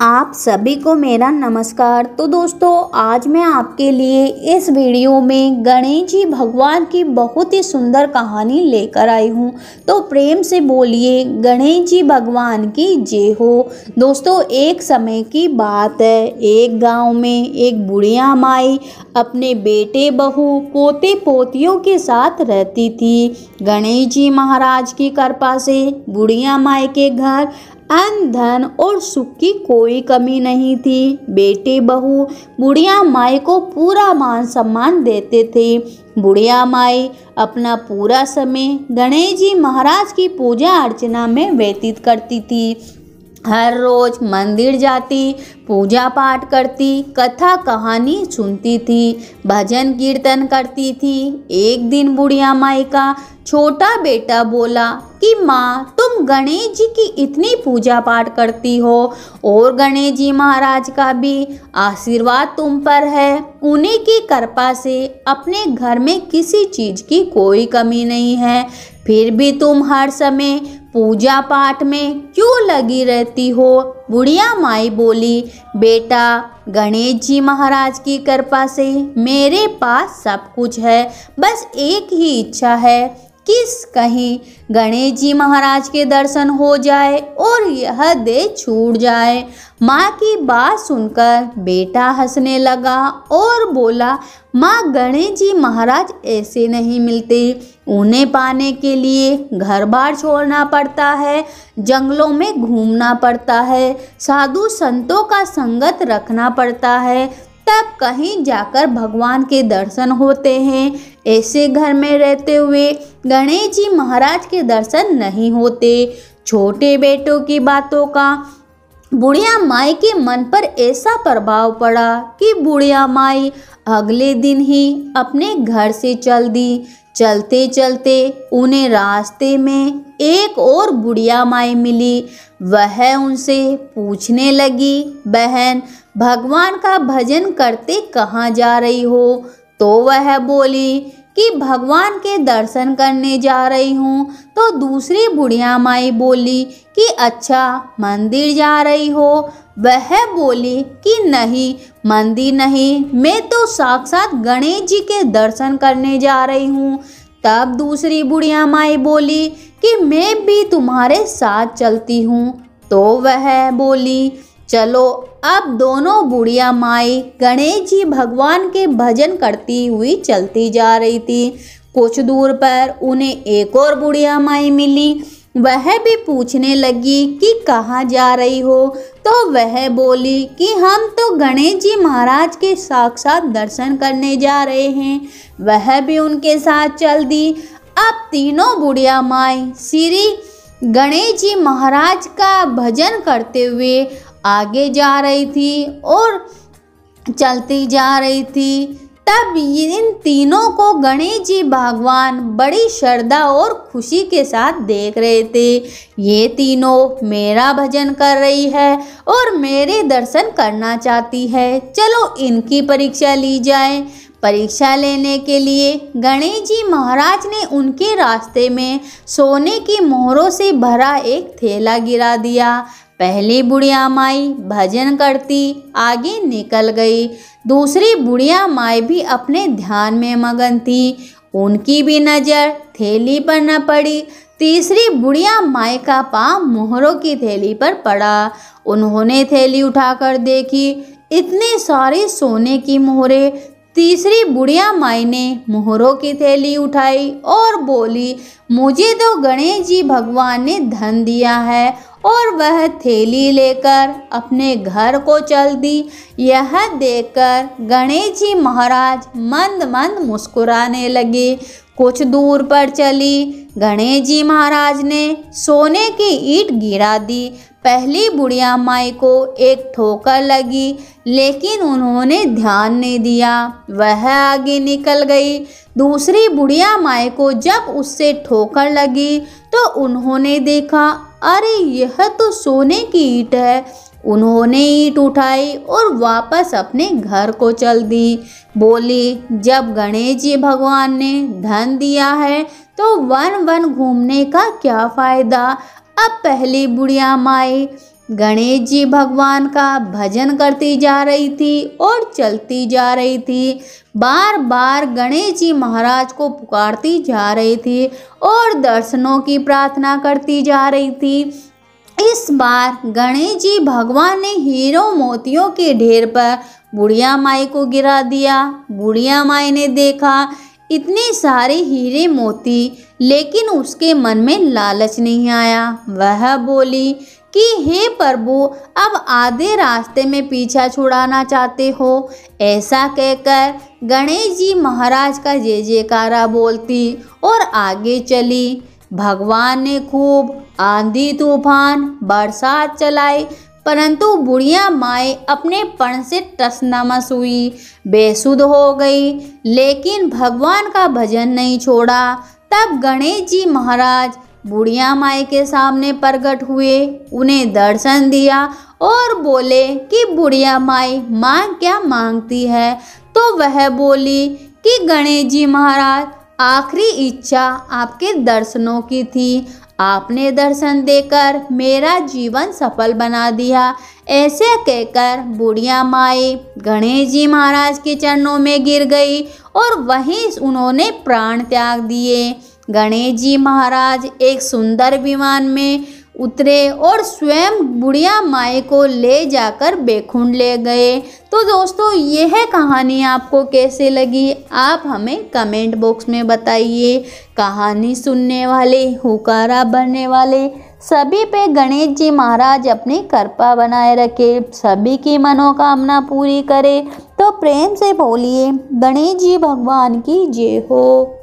आप सभी को मेरा नमस्कार। तो दोस्तों, आज मैं आपके लिए इस वीडियो में गणेश जी भगवान की बहुत ही सुंदर कहानी लेकर आई हूँ। तो प्रेम से बोलिए गणेश जी भगवान की जय हो। दोस्तों, एक समय की बात है। एक गाँव में एक बुढ़िया माई अपने बेटे बहू पोते पोतियों के साथ रहती थी। गणेश जी महाराज की कृपा से बुढ़िया माई के घर अन्न धन और सुख की कोई कमी नहीं थी। बेटे, बहू, बुढ़िया माई को पूरा मान सम्मान देते थे। बुढ़िया माई अपना पूरा समय गणेश जी महाराज की पूजा अर्चना में व्यतीत करती थी। हर रोज मंदिर जाती, पूजा पाठ करती, कथा कहानी सुनती थी, भजन कीर्तन करती थी। एक दिन बुढ़िया माई का छोटा बेटा बोला कि, माँ गणेश जी की इतनी पूजा पाठ करती हो? और गणेश जी महाराज का भी आशीर्वाद तुम पर है। उन्हीं की कृपा से अपने घर में किसी चीज़ की कोई कमी नहीं है। फिर भी तुम हर समय पूजा पाठ में क्यों लगी रहती हो? बुढ़िया माई बोली, बेटा, गणेश जी महाराज की कृपा से मेरे पास सब कुछ है। बस एक ही इच्छा है। किस कहीं गणेश जी महाराज के दर्शन हो जाए और यह दे छूट जाए। माँ की बात सुनकर बेटा हंसने लगा और बोला, माँ गणेश जी महाराज ऐसे नहीं मिलते। उन्हें पाने के लिए घर बार छोड़ना पड़ता है, जंगलों में घूमना पड़ता है, साधु संतों का संगत रखना पड़ता है तब कहीं जाकर भगवान के दर्शन होते हैं। ऐसे घर में रहते हुए गणेश जी महाराज के दर्शन नहीं होते। छोटे बेटों की बातों का बुढ़िया माई के मन पर ऐसा प्रभाव पड़ा कि बुढ़िया माई अगले दिन ही अपने घर से चल दी। चलते चलते उन्हें रास्ते में एक और बुढ़िया माई मिली। वह उनसे पूछने लगी, बहन भगवान का भजन करते कहाँ जा रही हो? तो वह बोली कि भगवान के दर्शन करने जा रही हूँ। तो दूसरी बुढ़िया माई बोली कि अच्छा मंदिर जा रही हो। वह बोली कि नहीं, मंदिर नहीं, मैं तो साक्षात गणेश जी के दर्शन करने जा रही हूँ। तब दूसरी बुढ़िया माई बोली कि मैं भी तुम्हारे साथ चलती हूँ। तो वह बोली, चलो अब दोनों बुढ़िया माई गणेश जी भगवान के भजन करती हुई चलती जा रही थी। कुछ दूर पर उन्हें एक और बुढ़िया माई मिली। वह भी पूछने लगी कि कहाँ जा रही हो? तो वह बोली कि हम तो गणेश जी महाराज के साक्षात दर्शन करने जा रहे हैं। वह भी उनके साथ चल दी। अब तीनों बुढ़िया माई श्री गणेश जी महाराज का भजन करते हुए आगे जा रही थी और चलती जा रही थी। तब इन तीनों को गणेश जी भगवान बड़ी श्रद्धा और खुशी के साथ देख रहे थे। ये तीनों मेरा भजन कर रही है और मेरे दर्शन करना चाहती है। चलो इनकी परीक्षा ली जाए। परीक्षा लेने के लिए गणेश जी महाराज ने उनके रास्ते में सोने की मोहरों से भरा एक थैला गिरा दिया। पहली बुढ़िया माई भजन करती, आगे निकल गई। दूसरी बुढ़िया माई भी अपने ध्यान में मगन थी। उनकी भी नज़र थैली पर न पड़ी। तीसरी बुढ़िया माई का पाँव मोहरों की थैली पर पड़ा। उन्होंने थैली उठाकर देखी, इतने सारे सोने की मोहरे तीसरी बुढ़िया माई ने मोहरों की थैली उठाई और बोली, मुझे तो गणेश जी भगवान ने धन दिया है और वह थैली लेकर अपने घर को चल दी। यह देखकर गणेश जी महाराज मंद मंद मुस्कुराने लगे, कुछ दूर पर चली। गणेश जी महाराज ने सोने की ईट गिरा दी पहली बुढ़िया माई को एक ठोकर लगी, लेकिन उन्होंने ध्यान नहीं दिया। वह आगे निकल गई। दूसरी बुढ़िया माई को जब उससे ठोकर लगी तो उन्होंने देखा, अरे, यह तो सोने की ईट है। उन्होंने ईट उठाई और वापस अपने घर को चल दी। बोली, जब गणेश जी भगवान ने धन दिया है तो वन वन घूमने का क्या फ़ायदा? अब पहली बुढ़िया माई गणेश जी भगवान का भजन करती जा रही थी और चलती जा रही थी। बार बार गणेश जी महाराज को पुकारती जा रही थी और दर्शनों की प्रार्थना करती जा रही थी। इस बार गणेश जी भगवान ने हीरो मोतियों के ढेर पर बुढ़िया माई को गिरा दिया। बुढ़िया माई ने देखा इतने सारे हीरे मोती, लेकिन उसके मन में लालच नहीं आया। वह बोली कि, हे प्रभु, अब आधे रास्ते में पीछा छुड़ाना चाहते हो। ऐसा कहकर गणेश जी महाराज का जय जयकारा बोलती और आगे चली। भगवान ने खूब आंधी तूफ़ान, बरसात चलाई। परंतु बुढ़िया माए अपने पण से टसनमस हुई। बेसुध हो गई, लेकिन भगवान का भजन नहीं छोड़ा। तब गणेश जी महाराज बुढ़िया माई के सामने प्रकट हुए। उन्हें दर्शन दिया और बोले कि बुढ़िया माई माँ क्या मांगती है? तो वह बोली कि गणेश जी महाराज, आखिरी इच्छा आपके दर्शनों की थी। आपने दर्शन देकर मेरा जीवन सफल बना दिया। ऐसे कहकर बुढ़िया माई गणेश जी महाराज के चरणों में गिर गई और वहीं उन्होंने प्राण त्याग दिए। गणेश जी महाराज एक सुंदर विमान में उतरे और स्वयं बुढ़िया माए को ले जाकर बेखुंड ले गए। तो दोस्तों, यह कहानी आपको कैसे लगी? आप हमें कमेंट बॉक्स में बताइए। कहानी सुनने वाले, हुकारा बनने वाले, सभी पे गणेश जी महाराज अपनी कृपा बनाए रखे, सभी की मनोकामना पूरी करे। तो प्रेम से बोलिए, गणेश जी भगवान की जय हो।